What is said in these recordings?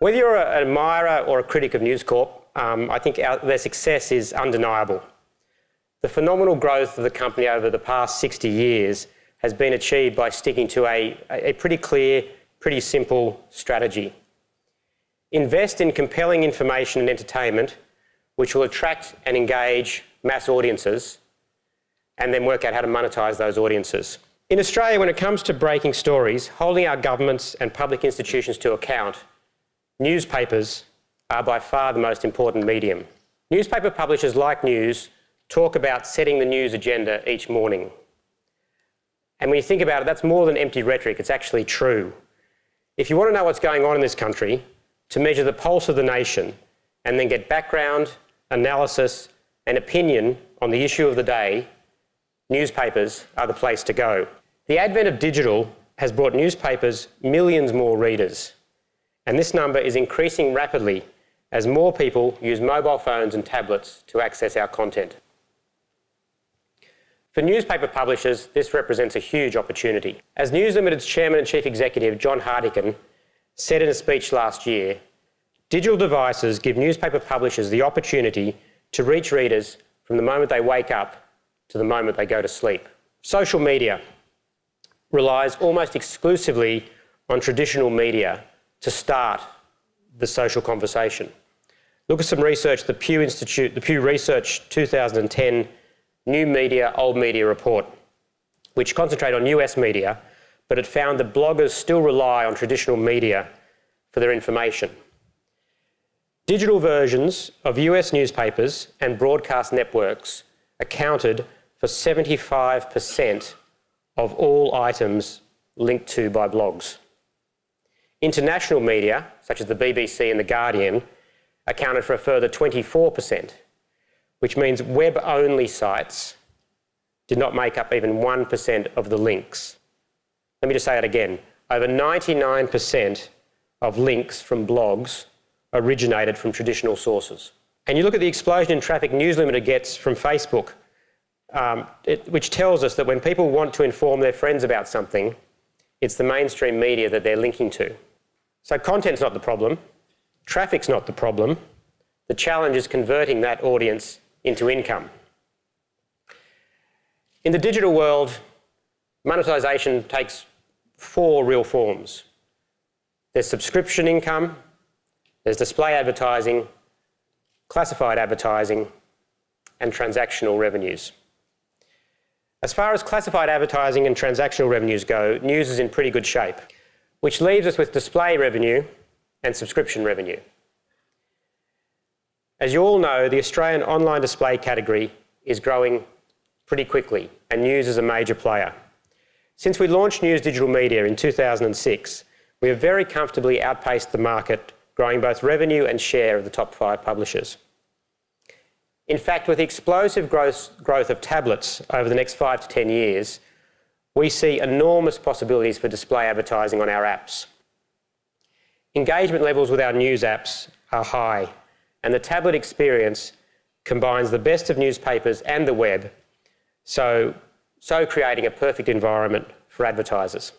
Whether you're an admirer or a critic of News Corp, um, I think our, their success is undeniable. The phenomenal growth of the company over the past 60 years has been achieved by sticking to a, a pretty clear, pretty simple strategy. Invest in compelling information and entertainment which will attract and engage mass audiences and then work out how to monetize those audiences. In Australia, when it comes to breaking stories, holding our governments and public institutions to account, newspapers are by far the most important medium. Newspaper publishers like news talk about setting the news agenda each morning. And when you think about it, that's more than empty rhetoric, it's actually true. If you want to know what's going on in this country, to measure the pulse of the nation and then get background, analysis, and opinion on the issue of the day, newspapers are the place to go. The advent of digital has brought newspapers millions more readers, and this number is increasing rapidly as more people use mobile phones and tablets to access our content. For newspaper publishers, this represents a huge opportunity. As News Limited's Chairman and Chief Executive John Hartigan said in a speech last year, digital devices give newspaper publishers the opportunity to reach readers from the moment they wake up to the moment they go to sleep. Social media relies almost exclusively on traditional media to start the social conversation. Look at some research, the Pew Institute, the Pew Research 2010 New Media, Old Media report, which concentrate on US media, but it found that bloggers still rely on traditional media for their information. Digital versions of US newspapers and broadcast networks accounted for 75% of all items linked to by blogs. International media, such as the BBC and The Guardian, accounted for a further 24% which means web-only sites did not make up even 1% of the links. Let me just say that again. Over 99% of links from blogs originated from traditional sources. And you look at the explosion in traffic News Limited gets from Facebook, um, it, which tells us that when people want to inform their friends about something, it's the mainstream media that they're linking to. So content's not the problem, traffic's not the problem. The challenge is converting that audience into income. In the digital world, monetization takes four real forms. There's subscription income, there's display advertising, classified advertising, and transactional revenues. As far as classified advertising and transactional revenues go, news is in pretty good shape, which leaves us with display revenue and subscription revenue. As you all know, the Australian online display category is growing pretty quickly, and news is a major player. Since we launched News Digital Media in 2006, we have very comfortably outpaced the market, growing both revenue and share of the top five publishers. In fact, with the explosive growth, growth of tablets over the next five to 10 years, we see enormous possibilities for display advertising on our apps. Engagement levels with our news apps are high, and the tablet experience combines the best of newspapers and the web, so, so creating a perfect environment for advertisers.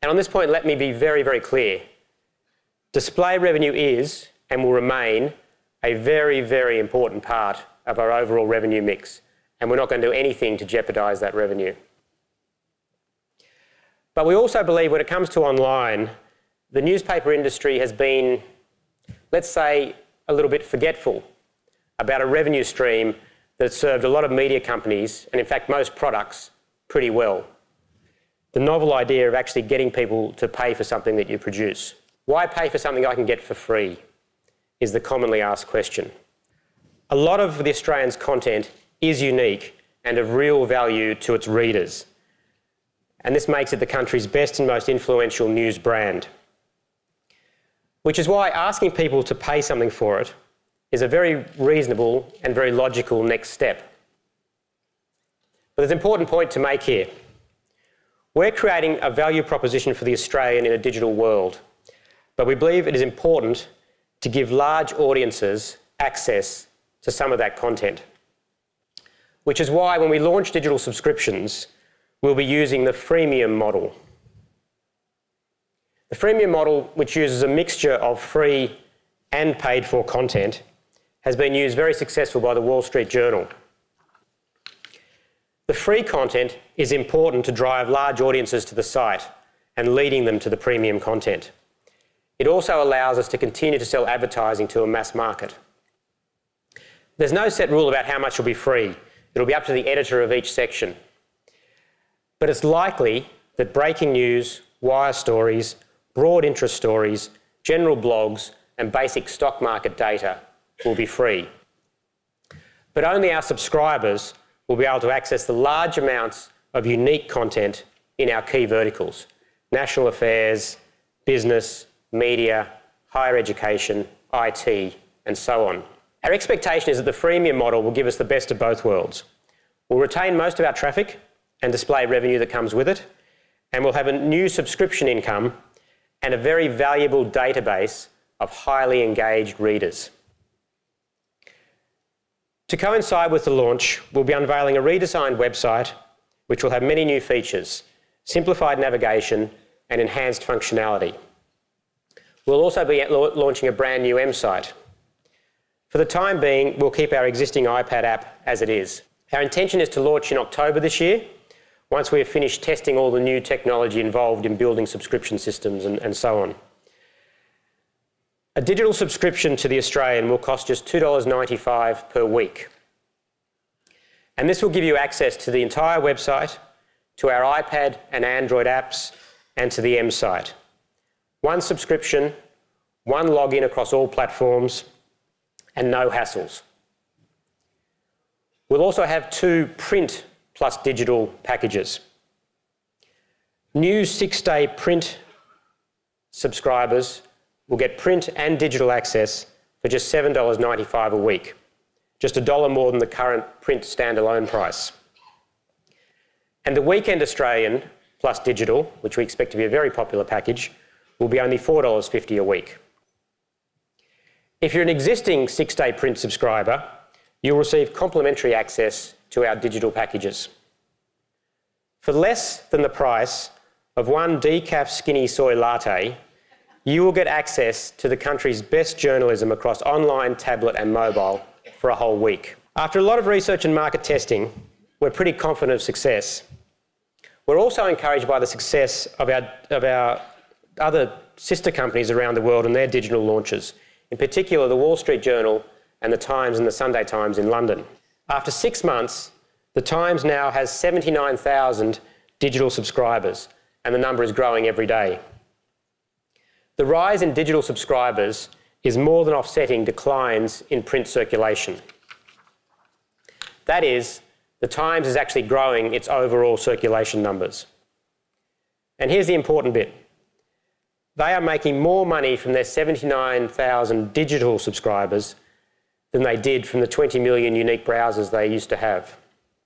And on this point, let me be very, very clear. Display revenue is and will remain a very, very important part of our overall revenue mix, and we're not going to do anything to jeopardise that revenue. But we also believe when it comes to online, the newspaper industry has been let's say, a little bit forgetful about a revenue stream that served a lot of media companies, and in fact most products, pretty well. The novel idea of actually getting people to pay for something that you produce. Why pay for something I can get for free is the commonly asked question. A lot of the Australian's content is unique and of real value to its readers. And this makes it the country's best and most influential news brand. Which is why asking people to pay something for it is a very reasonable and very logical next step. But there's an important point to make here. We're creating a value proposition for the Australian in a digital world, but we believe it is important to give large audiences access to some of that content. Which is why when we launch digital subscriptions, we'll be using the freemium model. The freemium model, which uses a mixture of free and paid for content, has been used very successfully by the Wall Street Journal. The free content is important to drive large audiences to the site and leading them to the premium content. It also allows us to continue to sell advertising to a mass market. There's no set rule about how much will be free. It'll be up to the editor of each section. But it's likely that breaking news, wire stories, broad interest stories, general blogs, and basic stock market data will be free. But only our subscribers will be able to access the large amounts of unique content in our key verticals national affairs, business, media, higher education, IT, and so on. Our expectation is that the freemium model will give us the best of both worlds. We'll retain most of our traffic and display revenue that comes with it, and we'll have a new subscription income and a very valuable database of highly engaged readers. To coincide with the launch, we'll be unveiling a redesigned website which will have many new features, simplified navigation and enhanced functionality. We'll also be launching a brand new M site. For the time being, we'll keep our existing iPad app as it is. Our intention is to launch in October this year, once we have finished testing all the new technology involved in building subscription systems and, and so on. A digital subscription to The Australian will cost just $2.95 per week. And this will give you access to the entire website, to our iPad and Android apps, and to the M site. One subscription, one login across all platforms, and no hassles. We'll also have two print plus digital packages. New six day print subscribers will get print and digital access for just $7.95 a week, just a dollar more than the current print standalone price. And the Weekend Australian plus digital, which we expect to be a very popular package, will be only $4.50 a week. If you're an existing six day print subscriber, you'll receive complimentary access to our digital packages. For less than the price of one decaf skinny soy latte, you will get access to the country's best journalism across online, tablet, and mobile for a whole week. After a lot of research and market testing, we're pretty confident of success. We're also encouraged by the success of our, of our other sister companies around the world and their digital launches, in particular the Wall Street Journal and the Times and the Sunday Times in London. After six months, the Times now has 79,000 digital subscribers, and the number is growing every day. The rise in digital subscribers is more than offsetting declines in print circulation. That is, the Times is actually growing its overall circulation numbers. And here's the important bit. They are making more money from their 79,000 digital subscribers than they did from the 20 million unique browsers they used to have.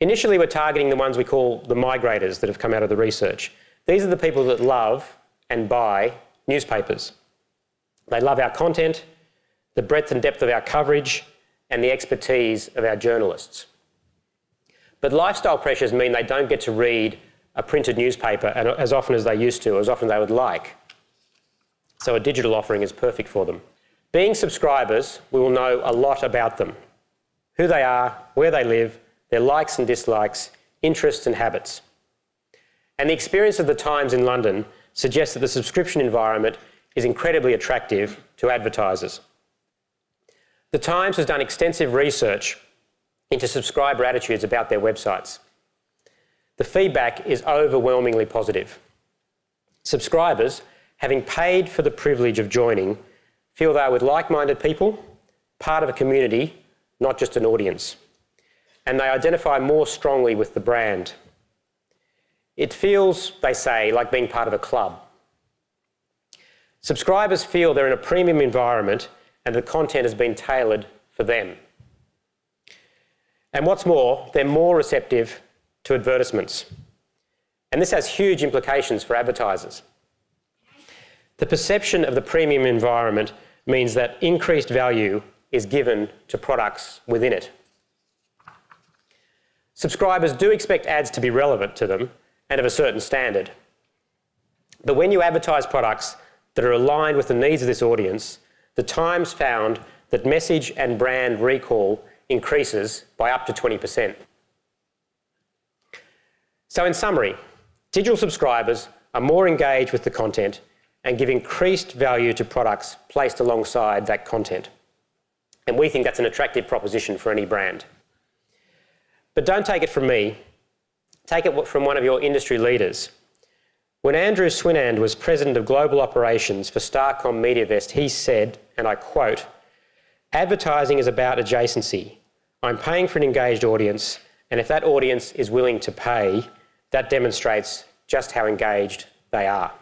Initially, we're targeting the ones we call the migrators that have come out of the research. These are the people that love and buy newspapers. They love our content, the breadth and depth of our coverage, and the expertise of our journalists. But lifestyle pressures mean they don't get to read a printed newspaper uh, as often as they used to, as often as they would like. So a digital offering is perfect for them. Being subscribers, we will know a lot about them who they are, where they live, their likes and dislikes, interests and habits. And the experience of the Times in London suggests that the subscription environment is incredibly attractive to advertisers. The Times has done extensive research into subscriber attitudes about their websites. The feedback is overwhelmingly positive. Subscribers, having paid for the privilege of joining, feel they are with like minded people, part of a community, not just an audience and they identify more strongly with the brand. It feels, they say, like being part of a club. Subscribers feel they're in a premium environment and the content has been tailored for them. And what's more, they're more receptive to advertisements. And this has huge implications for advertisers. The perception of the premium environment means that increased value is given to products within it. Subscribers do expect ads to be relevant to them and of a certain standard. But when you advertise products that are aligned with the needs of this audience, the Times found that message and brand recall increases by up to 20%. So, in summary, digital subscribers are more engaged with the content and give increased value to products placed alongside that content. And we think that's an attractive proposition for any brand. But don't take it from me, take it from one of your industry leaders. When Andrew Swinand was President of Global Operations for Starcom MediaVest, he said, and I quote, Advertising is about adjacency. I'm paying for an engaged audience, and if that audience is willing to pay, that demonstrates just how engaged they are.